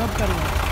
कब करेंगे